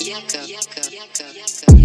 Yakka, Yakka, Yakka, Yakka.